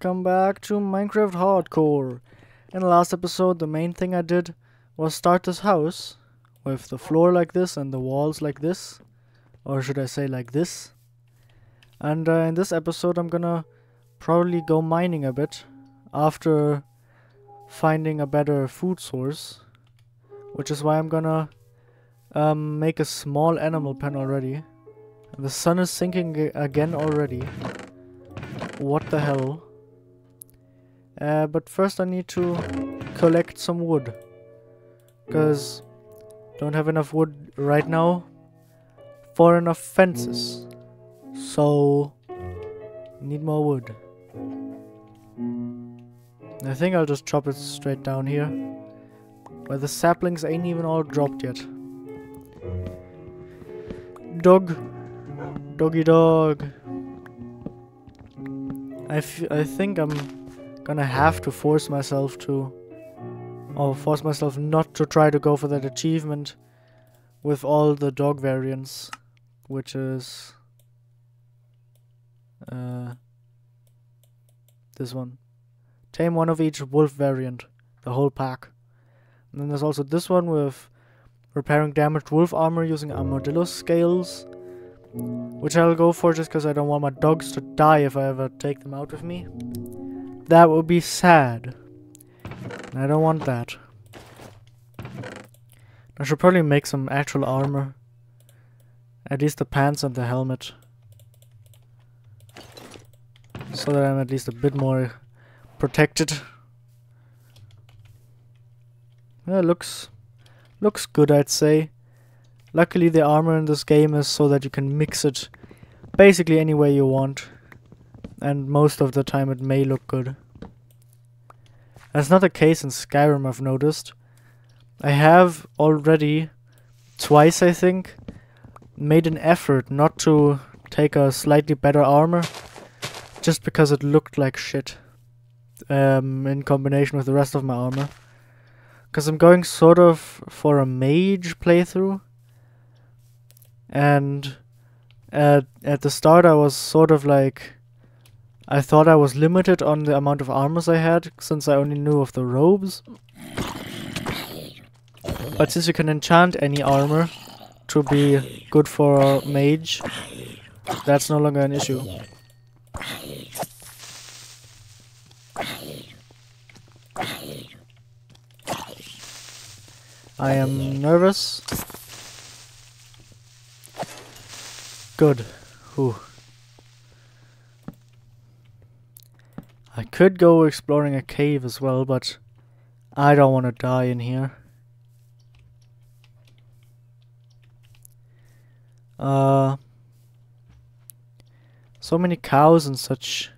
welcome back to Minecraft Hardcore. In the last episode, the main thing I did was start this house with the floor like this and the walls like this. Or should I say like this. And uh, in this episode, I'm gonna probably go mining a bit after finding a better food source. Which is why I'm gonna um, make a small animal pen already. The sun is sinking again already. What the hell? Uh, but first I need to collect some wood. Because don't have enough wood right now for enough fences. So need more wood. I think I'll just chop it straight down here. Where the saplings ain't even all dropped yet. Dog. Doggy dog. I, I think I'm gonna have to force myself to or force myself not to try to go for that achievement with all the dog variants which is uh, this one tame one of each wolf variant the whole pack and then there's also this one with repairing damaged wolf armor using armadillo scales which I'll go for just because I don't want my dogs to die if I ever take them out with me. That would be sad. I don't want that. I should probably make some actual armor. At least the pants and the helmet. So that I'm at least a bit more protected. Yeah, looks looks good I'd say. Luckily the armor in this game is so that you can mix it basically any way you want. And most of the time it may look good. That's not the case in Skyrim I've noticed. I have already, twice I think, made an effort not to take a slightly better armor just because it looked like shit um, in combination with the rest of my armor. Because I'm going sort of for a mage playthrough and at at the start I was sort of like I thought I was limited on the amount of armors I had since I only knew of the robes. But since you can enchant any armor to be good for a mage, that's no longer an issue. I am nervous. Good. Whew. Could go exploring a cave as well, but I don't want to die in here. Uh, so many cows and such.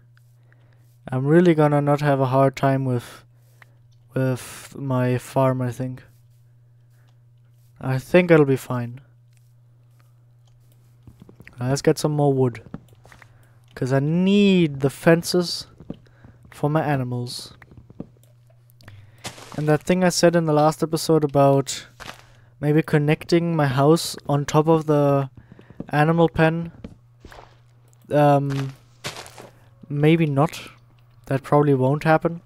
I'm really gonna not have a hard time with with my farm, I think. I think it'll be fine. Let's get some more wood. Because I need the fences for my animals. And that thing I said in the last episode about maybe connecting my house on top of the animal pen. Um, maybe not. That probably won't happen.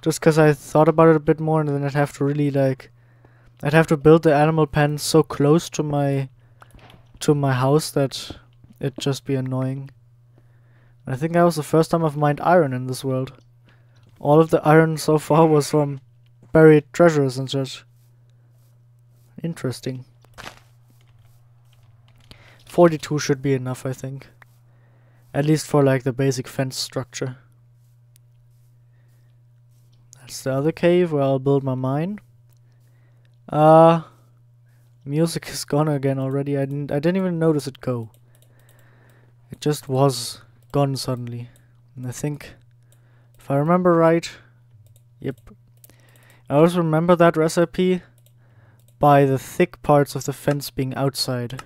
Just because I thought about it a bit more and then I'd have to really like... I'd have to build the animal pen so close to my to my house that it'd just be annoying. I think that was the first time I've mined iron in this world. All of the iron so far was from buried treasures and such. Interesting. 42 should be enough, I think. At least for like the basic fence structure. That's the other cave where I'll build my mine. Uh, Music is gone again already. I didn't I didn't even notice it go. It just was gone suddenly. And I think if I remember right, yep. I always remember that recipe by the thick parts of the fence being outside.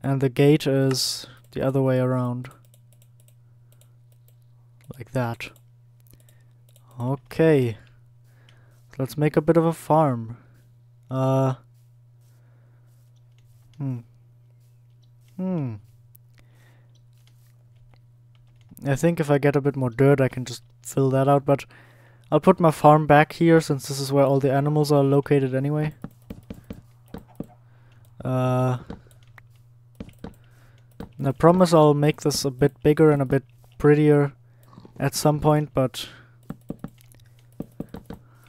And the gate is the other way around. Like that. Okay. Let's make a bit of a farm. Uh Hmm. Hmm. I think if I get a bit more dirt, I can just fill that out, but I'll put my farm back here since this is where all the animals are located anyway. Uh, I promise I'll make this a bit bigger and a bit prettier at some point, but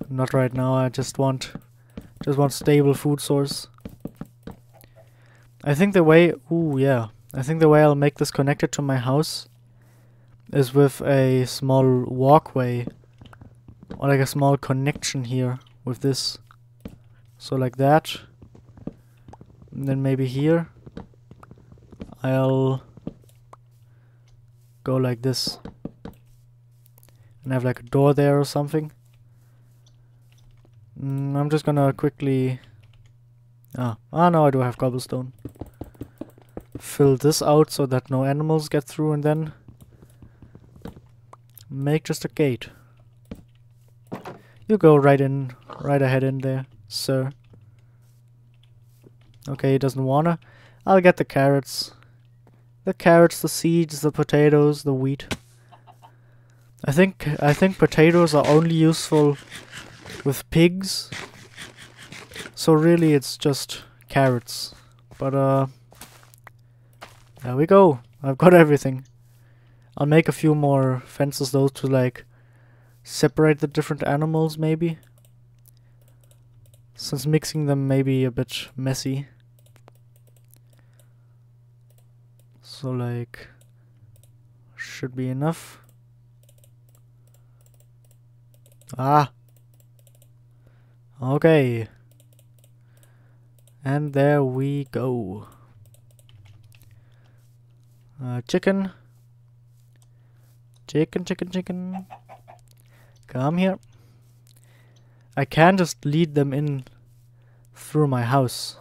not right now. I just want just want stable food source. I think the way ooh yeah. I think the way I'll make this connected to my house is with a small walkway or like a small connection here with this. So like that. And then maybe here I'll go like this. And have like a door there or something. Mm, I'm just gonna quickly... Ah, ah no I do have cobblestone. Fill this out so that no animals get through and then make just a gate. You go right in, right ahead in there, sir. Okay, he doesn't wanna. I'll get the carrots. The carrots, the seeds, the potatoes, the wheat. I think I think potatoes are only useful with pigs. So really it's just carrots. But uh there we go. I've got everything. I'll make a few more fences though to like separate the different animals maybe. Since mixing them may be a bit messy. So like should be enough. Ah. Okay. And there we go. Uh, chicken. Chicken, chicken, chicken. Come here. I can just lead them in through my house.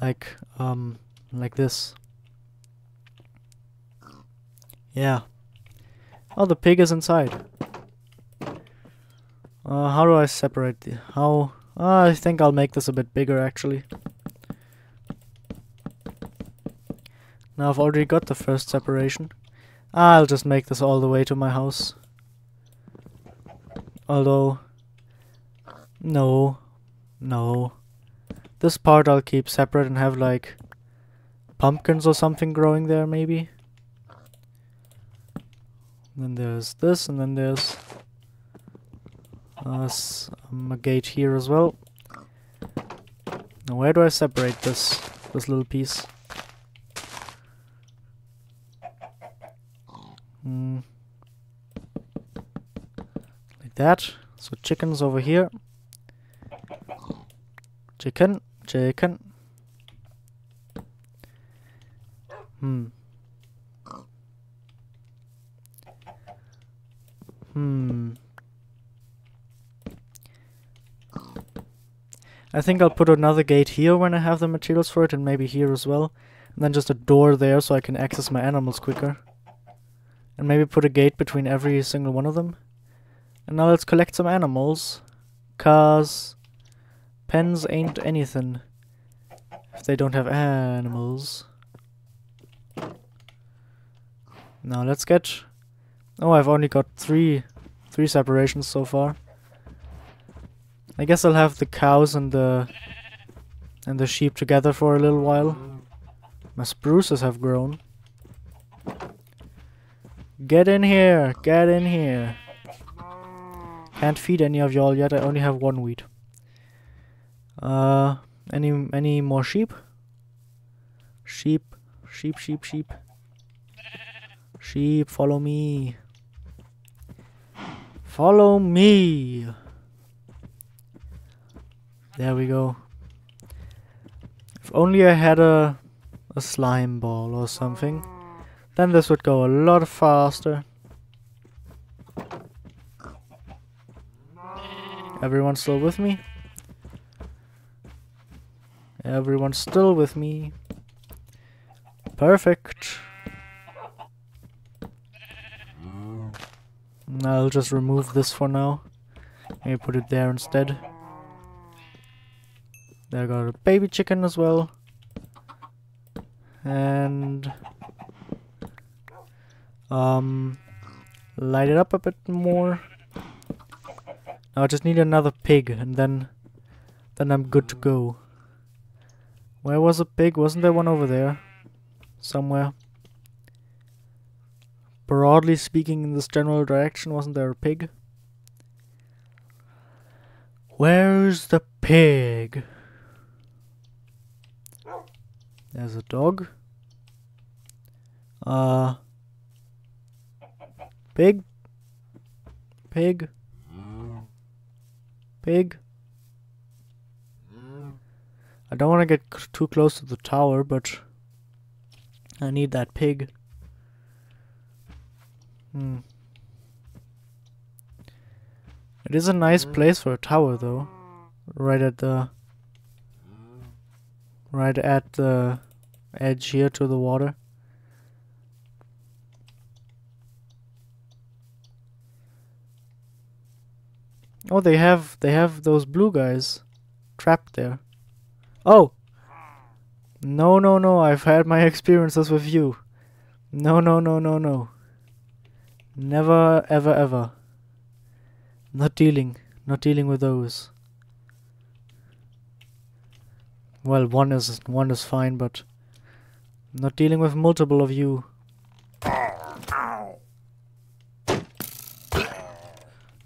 Like, um, like this. Yeah. Oh, the pig is inside. Uh, how do I separate the... How... Uh, I think I'll make this a bit bigger, actually. Now I've already got the first separation. I'll just make this all the way to my house. Although... No. No. This part I'll keep separate and have like... Pumpkins or something growing there maybe. Then there's this and then there's... Uh, um, a gate here as well. Now where do I separate this, this little piece? Mm. Like that. So chickens over here. Chicken, chicken. Hmm. Hmm. I think I'll put another gate here when I have the materials for it and maybe here as well. And then just a door there so I can access my animals quicker. And maybe put a gate between every single one of them. And now let's collect some animals. Cause pens ain't anything if they don't have animals. Now let's get... Oh, I've only got three, three separations so far. I guess I'll have the cows and the and the sheep together for a little while. My spruces have grown. Get in here! Get in here! Can't feed any of y'all yet, I only have one wheat. Uh, any, any more sheep? Sheep, sheep, sheep, sheep. Sheep, follow me. Follow me! There we go. If only I had a, a slime ball or something. Then this would go a lot faster. Everyone still with me? Everyone's still with me. Perfect. I'll just remove this for now. Maybe put it there instead. There got a baby chicken as well. And Um, light it up a bit more. Now I just need another pig, and then, then I'm good to go. Where was a pig? Wasn't there one over there? Somewhere. Broadly speaking, in this general direction, wasn't there a pig? Where's the pig? There's a dog. Uh. Pig. Pig. Pig. I don't want to get too close to the tower, but I need that pig. Hmm. It is a nice place for a tower, though. Right at the right at the edge here to the water. Oh, they have they have those blue guys trapped there. Oh. No, no, no. I've had my experiences with you. No, no, no, no, no. Never, ever, ever. Not dealing. Not dealing with those. Well, one is one is fine, but not dealing with multiple of you.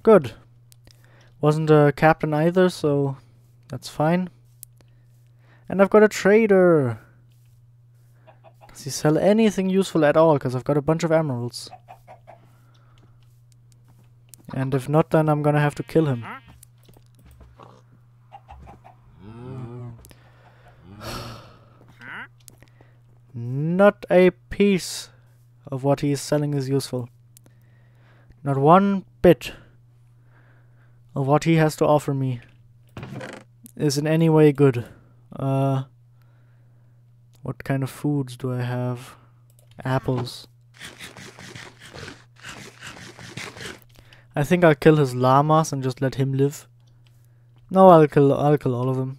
Good. Wasn't a captain either, so that's fine. And I've got a trader. Does he sell anything useful at all? Because I've got a bunch of emeralds. And if not, then I'm gonna have to kill him. Not a piece of what he is selling is useful. Not one bit of what he has to offer me is in any way good. Uh, what kind of foods do I have? Apples. I think I'll kill his llamas and just let him live. No, I'll kill I'll kill all of them.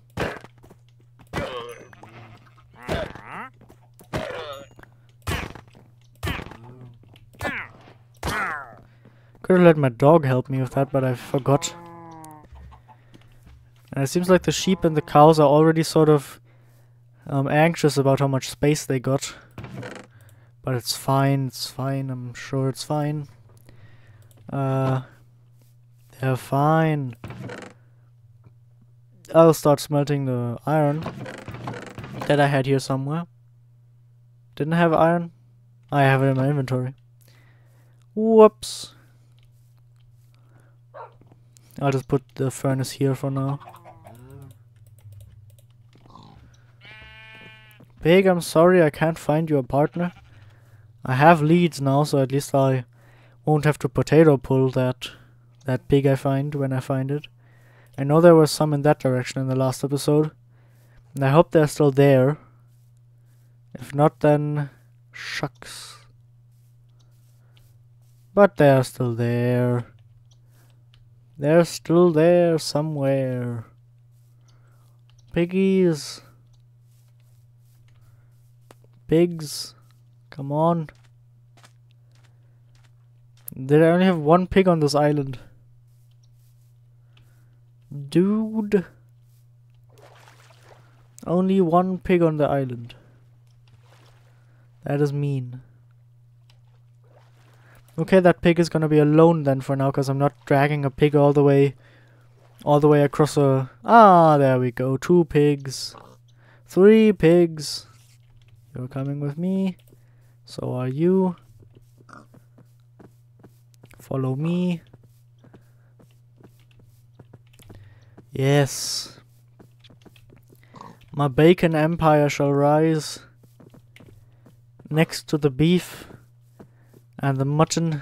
Could have let my dog help me with that, but I forgot. And it seems like the sheep and the cows are already sort of um, anxious about how much space they got. But it's fine, it's fine, I'm sure it's fine. Uh, they're fine. I'll start smelting the iron that I had here somewhere. Didn't have iron? I have it in my inventory. Whoops. I'll just put the furnace here for now. Pig, I'm sorry I can't find you a partner. I have leads now, so at least I won't have to potato pull that that pig I find when I find it. I know there was some in that direction in the last episode. And I hope they're still there. If not, then shucks. But they're still there. They're still there somewhere. Piggies. Pigs. Come on. Did I only have one pig on this island? Dude. Only one pig on the island. That is mean. Okay, that pig is gonna be alone then for now, because I'm not dragging a pig all the way, all the way across a... Ah, there we go. Two pigs. Three pigs. You're coming with me. So are you. Follow me. Yes. My bacon empire shall rise next to the beef and the mutton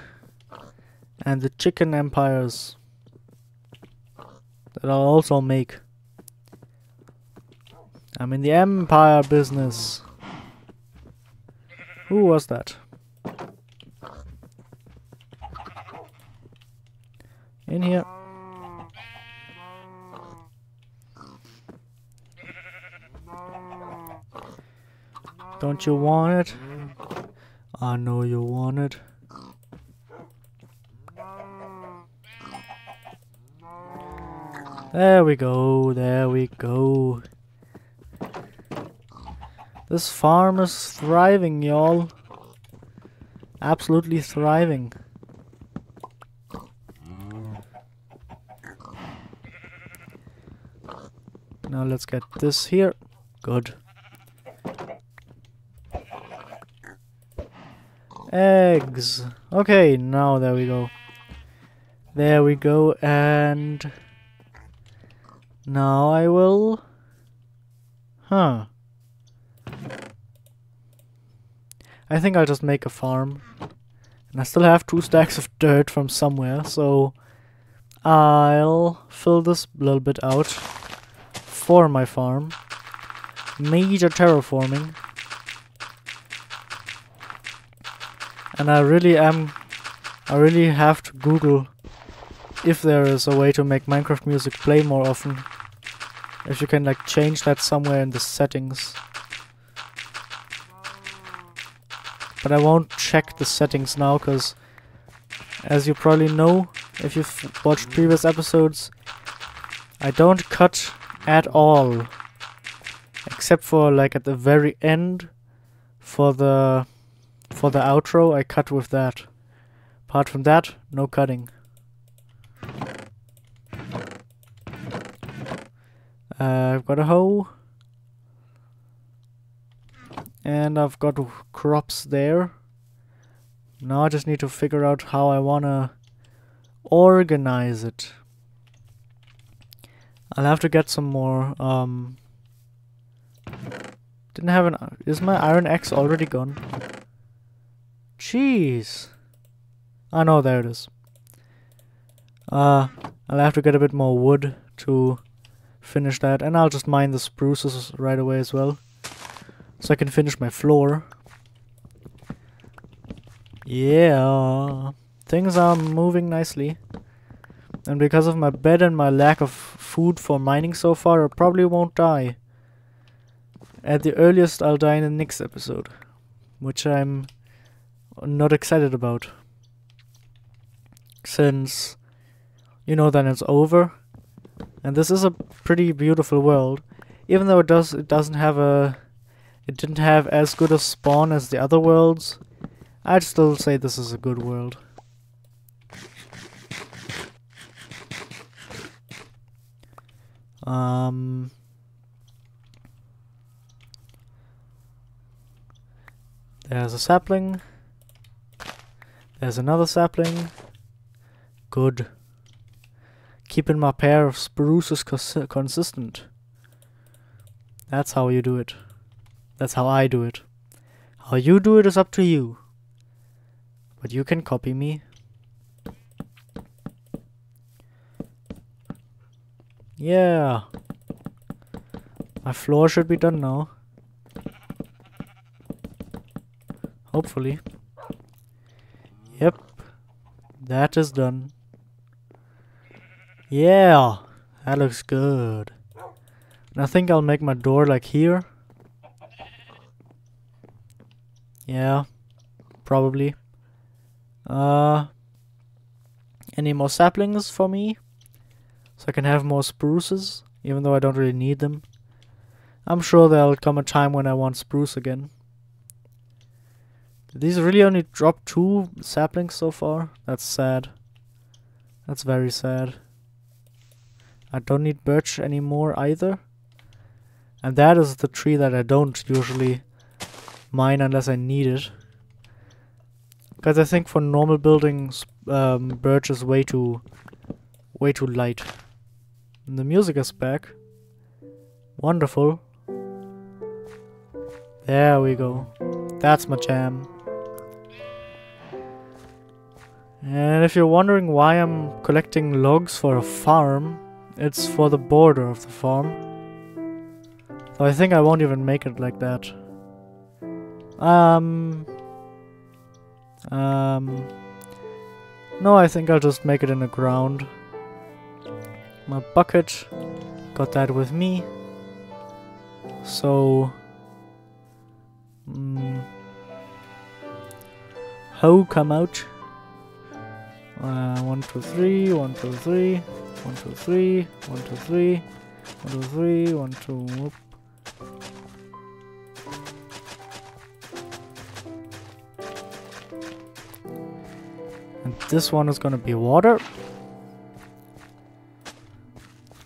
and the chicken empires that I'll also make. I'm in the empire business. Who was that? In here. Don't you want it? I know you want it. There we go, there we go. This farm is thriving, y'all. Absolutely thriving. Now let's get this here. Good. Eggs. Okay, now there we go. There we go, and... Now I will... Huh. I think I'll just make a farm. And I still have two stacks of dirt from somewhere, so... I'll fill this little bit out for my farm. Major terraforming. And I really am... I really have to Google if there is a way to make Minecraft music play more often. If you can like change that somewhere in the settings. But I won't check the settings now because as you probably know if you've watched previous episodes I don't cut at all except for like at the very end for the for the outro I cut with that apart from that no cutting Uh, I've got a hoe. And I've got crops there. Now I just need to figure out how I wanna organize it. I'll have to get some more, um... Didn't have an... Is my iron axe already gone? Jeez. Oh know, there it is. Uh, I'll have to get a bit more wood to finish that. And I'll just mine the spruces right away as well. So I can finish my floor. Yeah. Things are moving nicely. And because of my bed and my lack of food for mining so far, I probably won't die. At the earliest, I'll die in the next episode. Which I'm not excited about. Since, you know, then it's over. And this is a pretty beautiful world. Even though it does it doesn't have a it didn't have as good a spawn as the other worlds, I'd still say this is a good world. Um There's a sapling. There's another sapling. Good keeping my pair of spruces cons consistent. That's how you do it. That's how I do it. How you do it is up to you. But you can copy me. Yeah. My floor should be done now. Hopefully. Yep. That is done. Yeah, that looks good. And I think I'll make my door like here. Yeah, probably. Uh, any more saplings for me? So I can have more spruces, even though I don't really need them. I'm sure there'll come a time when I want spruce again. Did these really only drop two saplings so far? That's sad. That's very sad. I don't need birch anymore either. And that is the tree that I don't usually mine unless I need it. Because I think for normal buildings, um, birch is way too, way too light. And the music is back. Wonderful. There we go. That's my jam. And if you're wondering why I'm collecting logs for a farm, it's for the border of the farm. So I think I won't even make it like that. Um... Um... No, I think I'll just make it in the ground. My bucket. Got that with me. So... Mm, hoe come out. Uh, one, two, three, one, two, three. One, two, three. One, two, three. One, two, three. One, two. Whoop. This one is gonna be water.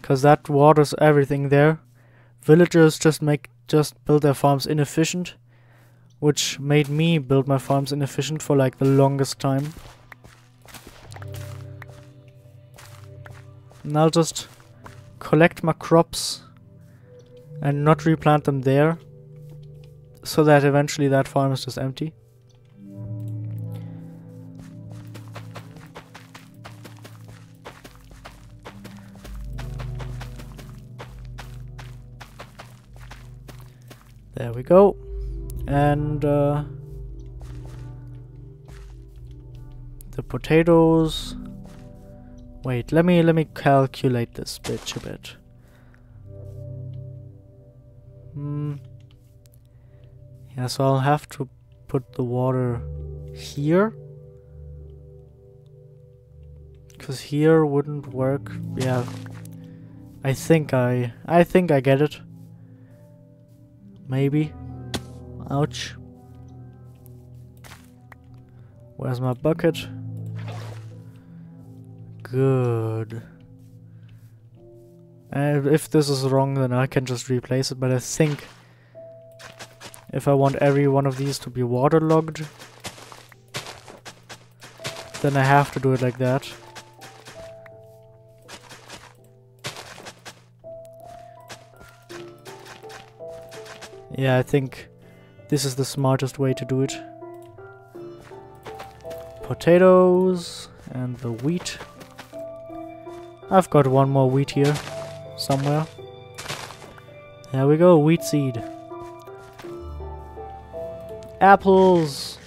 Cause that waters everything there. Villagers just make just build their farms inefficient. Which made me build my farms inefficient for like the longest time. And I'll just collect my crops and not replant them there so that eventually that farm is just empty. There we go. And uh, the potatoes. Wait, let me let me calculate this bitch a bit. Hmm. Yeah, so I'll have to put the water here. Cause here wouldn't work. Yeah. I think I I think I get it. Maybe. Ouch. Where's my bucket? Good. And if this is wrong, then I can just replace it, but I think if I want every one of these to be waterlogged, then I have to do it like that. Yeah, I think this is the smartest way to do it. Potatoes and the wheat. I've got one more wheat here somewhere. There we go, wheat seed. Apples!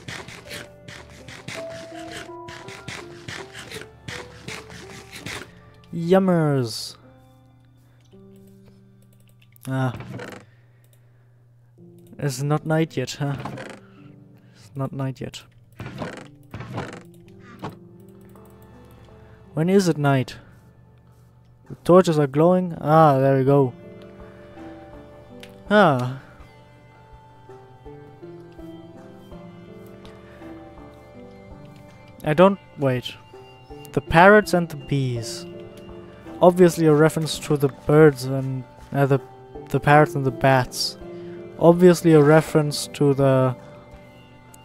Yummers! Ah, it's not night yet, huh? It's not night yet. When is it night? The torches are glowing? Ah, there we go. Ah. I don't... wait. The parrots and the bees. Obviously a reference to the birds and... Uh, the, the parrots and the bats obviously a reference to the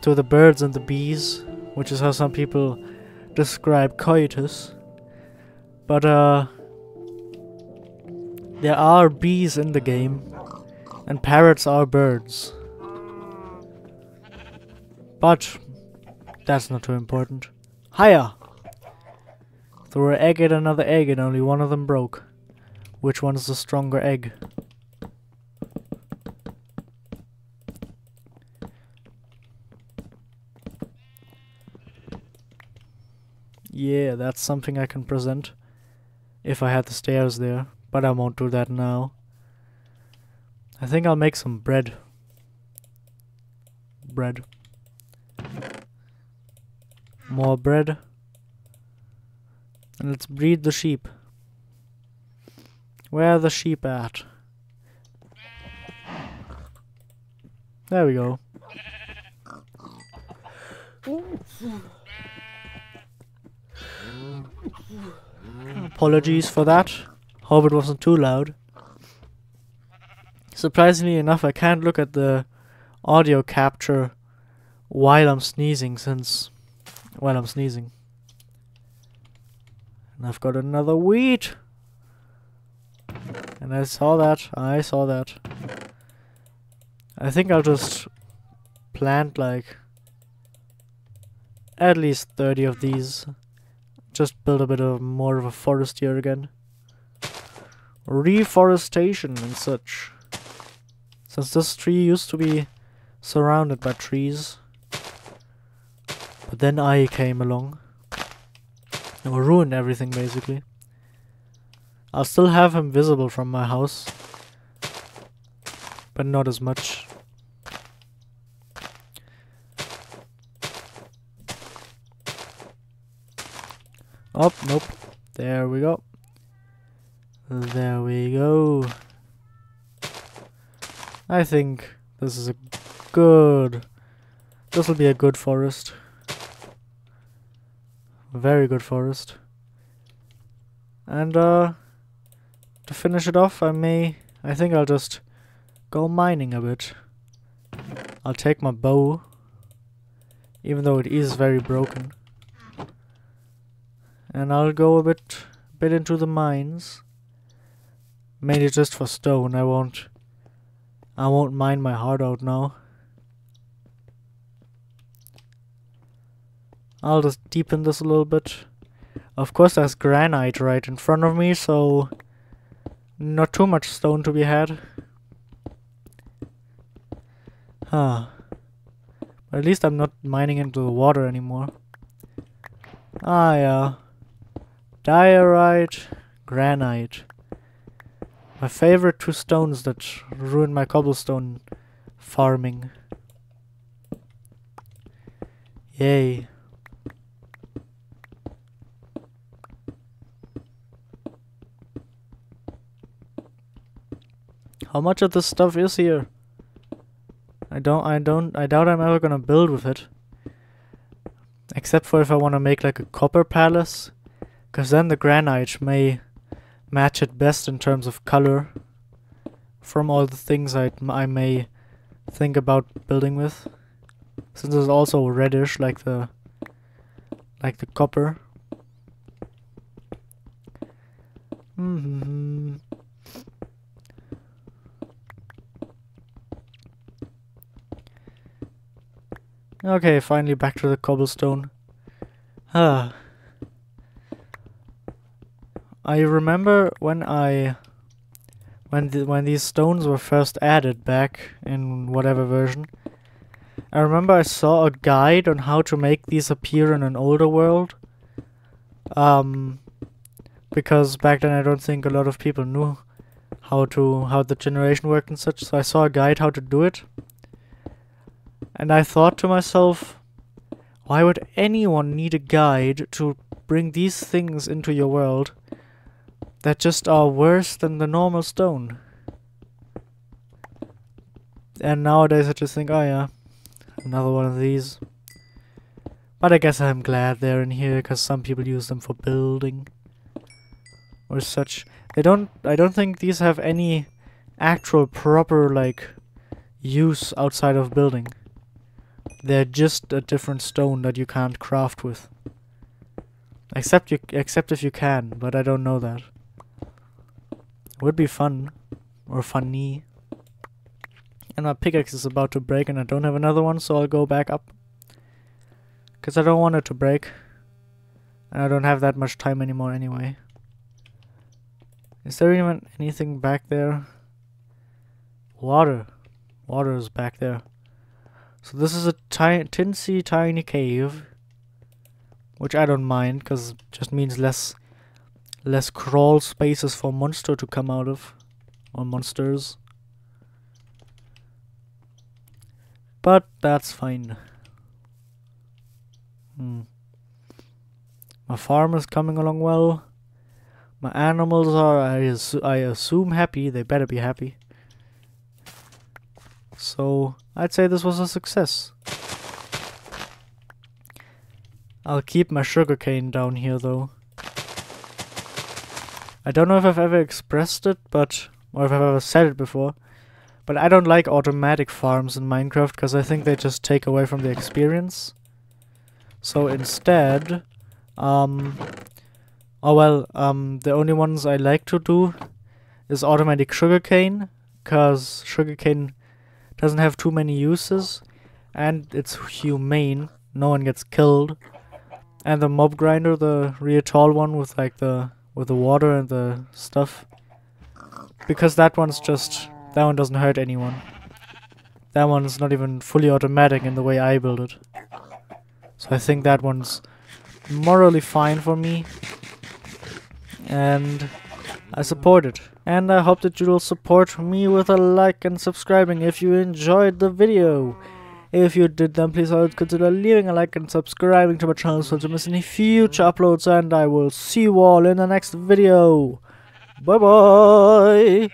to the birds and the bees, which is how some people describe coitus. But uh there are bees in the game and parrots are birds. But that's not too important. Higher! Threw an egg at another egg and only one of them broke. Which one is the stronger egg? Yeah, that's something I can present. If I had the stairs there. But I won't do that now. I think I'll make some bread. Bread. More bread. And let's breed the sheep. Where are the sheep at? There we go. Apologies for that. Hope it wasn't too loud. Surprisingly enough, I can't look at the audio capture while I'm sneezing since while I'm sneezing. And I've got another wheat. And I saw that. I saw that. I think I'll just plant like at least 30 of these just build a bit of more of a forest here again. Reforestation and such. Since this tree used to be surrounded by trees. But then I came along. And ruined everything basically. I'll still have him visible from my house. But not as much. Oh, nope. There we go. There we go. I think this is a good... This will be a good forest. Very good forest. And, uh... To finish it off, I may... I think I'll just go mining a bit. I'll take my bow. Even though it is very broken. And I'll go a bit, bit into the mines. Mainly just for stone. I won't, I won't mine my heart out now. I'll just deepen this a little bit. Of course, there's granite right in front of me, so not too much stone to be had. Huh. But at least I'm not mining into the water anymore. Ah, yeah. Diorite, granite. My favorite two stones that ruin my cobblestone farming. Yay. How much of this stuff is here? I don't, I don't, I doubt I'm ever gonna build with it. Except for if I want to make like a copper palace. Because then the granite may match it best in terms of color. From all the things I, I may think about building with. Since it's also reddish like the, like the copper. Mm hmm Okay, finally back to the cobblestone. Ah. I remember when I when the, when these stones were first added back in whatever version. I remember I saw a guide on how to make these appear in an older world. Um because back then I don't think a lot of people knew how to how the generation worked and such, so I saw a guide how to do it. And I thought to myself, why would anyone need a guide to bring these things into your world that just are worse than the normal stone? And nowadays I just think, oh yeah, another one of these. But I guess I'm glad they're in here because some people use them for building or such. They don't, I don't think these have any actual proper like use outside of building. They're just a different stone that you can't craft with. Except you, except if you can, but I don't know that. Would be fun. Or funny. And my pickaxe is about to break and I don't have another one, so I'll go back up. Because I don't want it to break. And I don't have that much time anymore anyway. Is there even anything back there? Water. Water is back there. So this is a ti tinsy tiny cave. Which I don't mind, because just means less less crawl spaces for monster to come out of. Or monsters. But that's fine. Hmm. My farm is coming along well. My animals are, I, I assume, happy. They better be happy. So, I'd say this was a success. I'll keep my sugarcane down here though. I don't know if I've ever expressed it, but or if I've ever said it before, but I don't like automatic farms in Minecraft because I think they just take away from the experience. So instead, um, oh well, um, the only ones I like to do is automatic sugarcane, because sugarcane doesn't have too many uses, and it's humane. No one gets killed. And the mob grinder, the real tall one with like the with the water and the stuff, because that one's just that one doesn't hurt anyone. That one's not even fully automatic in the way I build it. So I think that one's morally fine for me. And I support it. And I hope that you will support me with a like and subscribing if you enjoyed the video. If you did, then please consider leaving a like and subscribing to my channel so to miss any future uploads. And I will see you all in the next video. Bye bye.